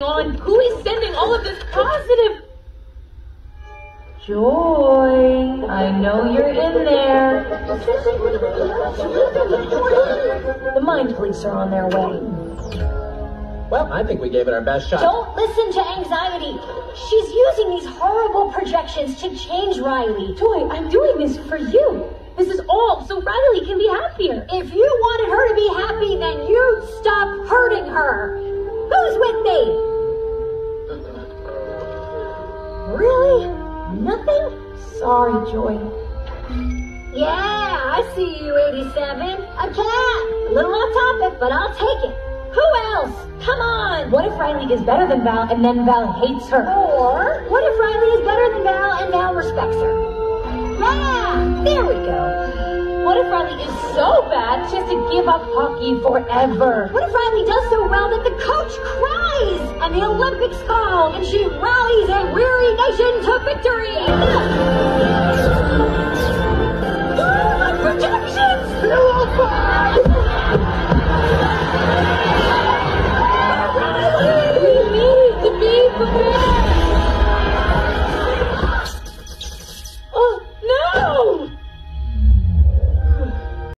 on? Who is sending all of this positive? Joy, I know you're in there. The mind police are on their way. Well, I think we gave it our best shot. Don't listen to anxiety. She's using these horrible projections to change Riley. Joy, I'm doing this for you. This is all so Riley can be happier. If you wanted her to be happy, then you'd stop hurting her. Who's with me? Sorry, Joy. Yeah, I see you, 87. A cat. A little off topic, but I'll take it. Who else? Come on. What if Riley is better than Val and then Val hates her? Or what if Riley is better than Val and Val respects her? Yeah, there we go. What if Riley is so bad she has to give up hockey forever? What if Riley does so well that the coach cries and the Olympics call and she rallies a weary nation?